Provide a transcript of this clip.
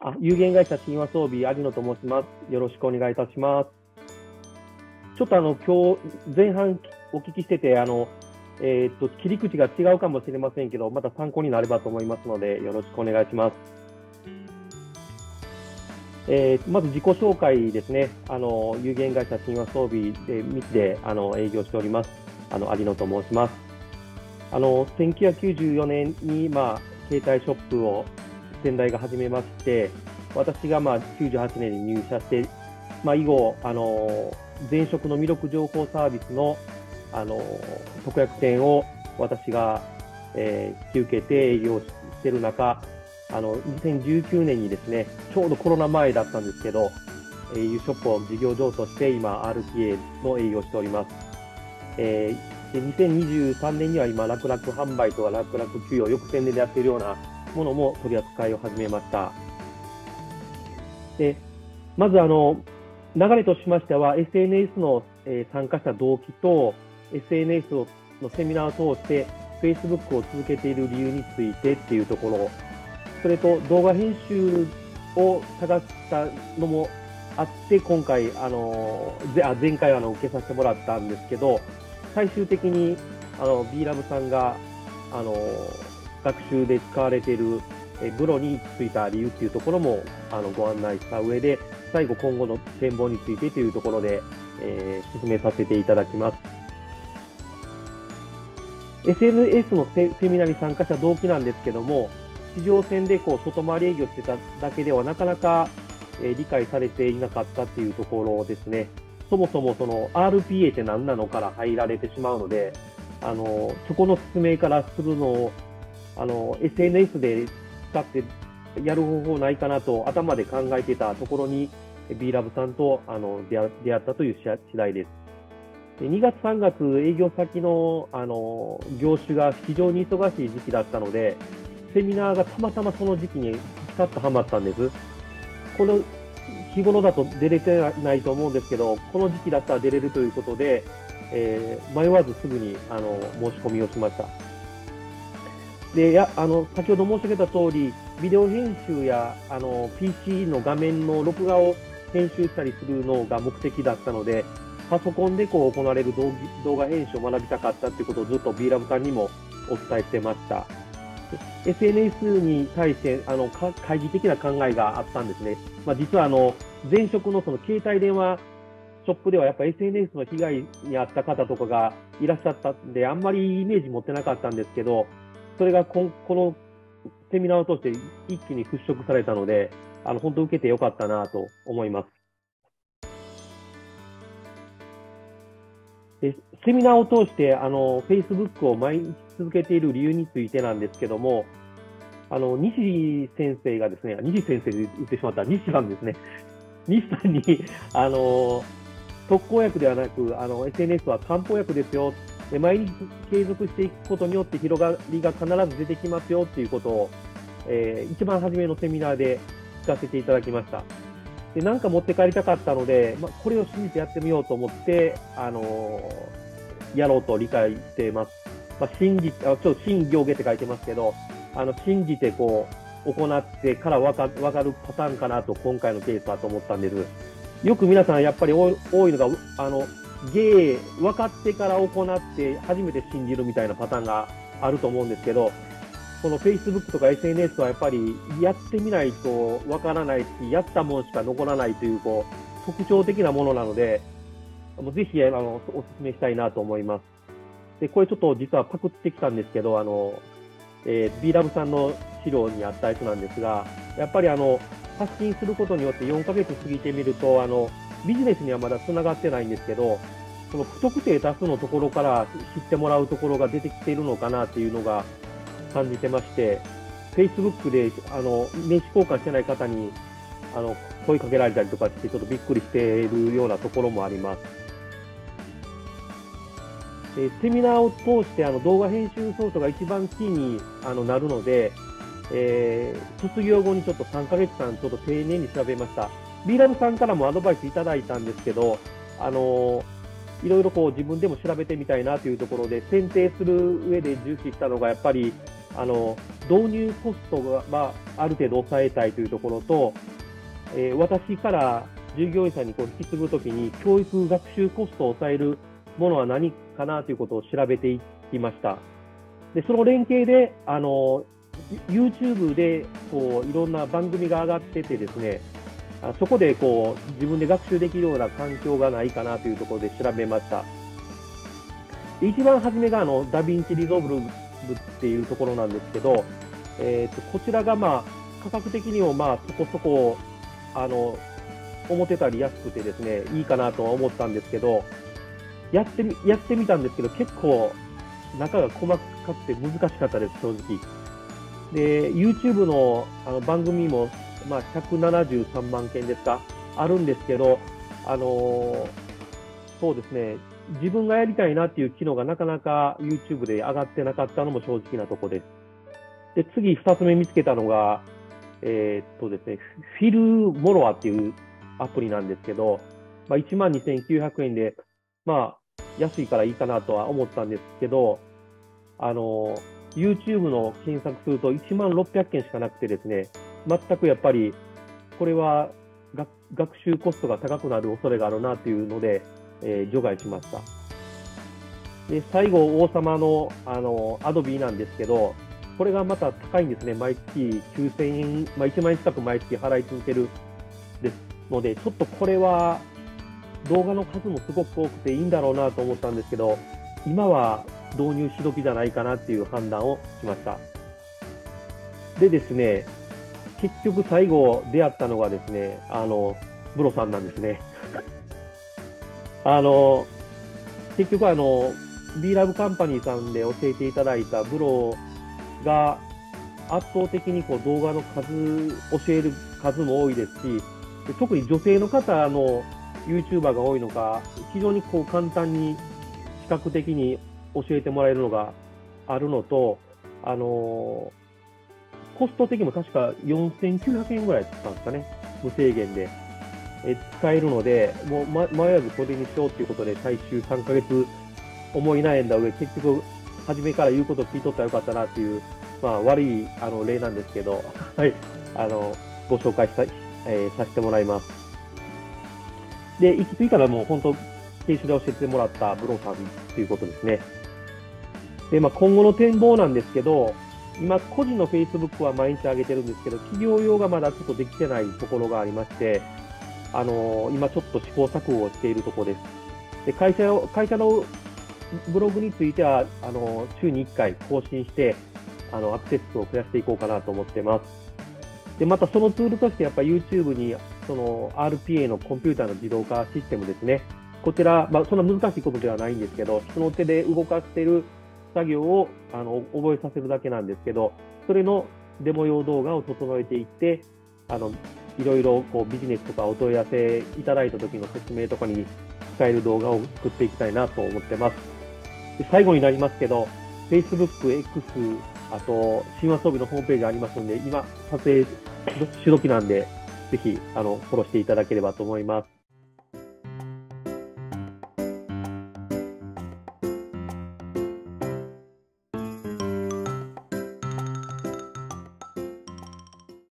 あ有限会社神話装備、有野と申します。よろしくお願いいたします。ちょっとあの、今日、前半お聞きしてて、あの、えー、っと、切り口が違うかもしれませんけど、また参考になればと思いますので、よろしくお願いします。えー、まず自己紹介ですね。あの、有限会社神話装備で、三つで、あの、営業しております。あの、有野と申します。あの、1994年に、まあ、携帯ショップを先代が始めまして、私がまあ98年に入社して、まあ、以後、あの前職の魅力情報サービスの、あの特約店を私が、えー、引き受けて営業してる中、あの2019年にですね、ちょうどコロナ前だったんですけど、au ショップを事業上として今、RTA の営業しております。えー、で2023年には今、楽々販売とか楽々給与をよく宣伝でやっているようなものも取り扱いを始めました。でまずあの流れとしましては SNS の、えー、参加者同期と SNS をのセミナーを通して Facebook を続けている理由についてっていうところそれと動画編集を探したのもあって今回あのあ前回あの受けさせてもらったんですけど最終的にあの B ラブさんがあの学習で使われているブロについた理由っていうところもあのご案内した上で、最後今後の展望についてというところで、えー、進めさせていただきます。SNS のセミナーに参加した動機なんですけども、市場戦でこう外回り営業してただけではなかなか、えー、理解されていなかったっていうところですね。そもそもその RPA って何なのから入られてしまうので、あのそこの説明からするのをあの SNS で使ってやる方法ないかなと頭で考えてたところに B ラブさんとあの出会ったという次第です。2月、3月、営業先のあの業種が非常に忙しい時期だったので、セミナーがたまたまその時期にピタッとはまったんです。この日頃だと出れてないと思うんですけど、この時期だったら出れるということで、えー、迷わずすぐにあの申し込みをしました。でやあの先ほど申し上げた通り、ビデオ編集やあの PC の画面の録画を編集したりするのが目的だったので、パソコンでこう行われる動画編集を学びたかったということをずっと B ラブさんにもお伝えしてました。SNS に対してあの懐疑的な考えがあったんですね。まあ、実はあの前職のその携帯電話ショップではやっぱ SNS の被害に遭った方とかがいらっしゃったんで、あんまりイメージ持ってなかったんですけど、それがここのセミナーを通して一気に払拭されたので、あの本当受けてよかったなと思います。でセミナーを通してあの Facebook を毎日続けている理由についてなんですけども、あの西先生がですね、西先生で言ってしまった西さんですね、西さんにあの特効薬ではなくあの SNS は漢方薬ですよで毎日継続していくことによって広がりが必ず出てきますよっていうことを、えー、一番初めのセミナーで聞かせていただきました。でなんか持って帰りたかったので、まあ、これを信じてやってみようと思って、あのー、やろうと理解しています。まあ、信じ、あちょっと信行下って書いてますけど、あの信じてこう行ってから分か分かるパターンかなと今回のケースはと思ったんです。よく皆さんやっぱり多いのがあの芸分かってから行って初めて信じるみたいなパターンがあると思うんですけど、この Facebook とか SNS はやっぱりやってみないとわからないし、やったもんしか残らないというこう特徴的なものなので、もうぜひあのお勧めしたいなと思います。で、これちょっと実はパクってきたんですけど、あの、えー、B ラブさんの資料にあったやつなんですが、やっぱりあの、発信することによって4ヶ月過ぎてみると、あの、ビジネスにはまだ繋がってないんですけど、その不特定多数のところから知ってもらうところが出てきているのかなっていうのが感じてまして、Facebook であの名刺交換してない方にあの声かけられたりとかして、ちょっとびっくりしているようなところもあります。えセミナーを通してあの動画編集ソフトが一番キーにあのなるので、えー、卒業後にちょっと3ヶ月間ちょっと丁寧に調べました。ビーラムさんからもアドバイスいただいたんですけど、あのいろいろこう自分でも調べてみたいなというところで、選定する上で重視したのが、やっぱり、あの導入コストが、まあ、ある程度抑えたいというところと、えー、私から従業員さんにこう引き継ぐときに、教育学習コストを抑えるものは何かなということを調べていきました。で、その連携で、あの、YouTube でこういろんな番組が上がっててですね、そこでこう自分で学習できるような環境がないかなというところで調べました。一番初めがあのダヴィンチリゾルブっていうところなんですけど、えーと、こちらがまあ価格的にもまあそこそこあの思ってたより安くてですねいいかなとは思ったんですけどやってみやってみたんですけど結構中が細かくて難しかったです正直で YouTube のあの番組もまあ、173万件ですか、あるんですけど、あの、そうですね、自分がやりたいなっていう機能がなかなか YouTube で上がってなかったのも正直なとこです。で、次、二つ目見つけたのが、えー、っとですね、フィルモロアっていうアプリなんですけど、まあ、12,900円で、まあ、安いからいいかなとは思ったんですけど、あの、YouTube の検索すると1万600件しかなくてですね、全くやっぱり、これは学習コストが高くなる恐れがあるなというので、えー、除外しました。で、最後、王様の、あの、アドビーなんですけど、これがまた高いんですね。毎月9000円、まあ、1万円近く毎月払い続けるですので、ちょっとこれは動画の数もすごく多くていいんだろうなと思ったんですけど、今は導入し時じゃないかなっていう判断をしました。でですね、結局最後出会ったのがですね、あの、ブロさんなんですね。あの、結局あの、B ラブカンパニーさんで教えていただいたブロが圧倒的にこう動画の数、教える数も多いですし、特に女性の方の YouTuber が多いのか、非常にこう簡単に視覚的に教えてもらえるのがあるのと、あのコスト的にも確か4900円ぐらいだったんですかね、無制限で。え使えるので、もう、ま、迷わずこれにしようということで、最終3ヶ月思い悩んだ上、結局、初めから言うことを聞いとったらよかったなっていう、まあ、悪いあの例なんですけど、はい、あの、ご紹介した、えー、させてもらいます。で、行き着いたらもう本当、研修で教えてもらったブローさんということですね。で、まあ、今後の展望なんですけど、今、個人の Facebook は毎日上げてるんですけど、企業用がまだちょっとできてないところがありまして、あのー、今ちょっと試行錯誤をしているところです。で会社を会社のブログについては、あのー、週に1回更新して、あの、アクセス数を増やしていこうかなと思ってます。で、またそのツールとして、やっぱ YouTube に、その RPA のコンピューターの自動化システムですね。こちら、まあ、そんな難しいことではないんですけど、人の手で動かしている作業をあの覚えさせるだけなんですけど、それのデモ用動画を整えていって、あのいろいろこうビジネスとかお問い合わせいただいた時の説明とかに使える動画を作っていきたいなと思ってます。で最後になりますけど、Facebook、X、あと、新和装備のホームページありますので、今、撮影し時なんで、ぜひ、あの、フォローしていただければと思います。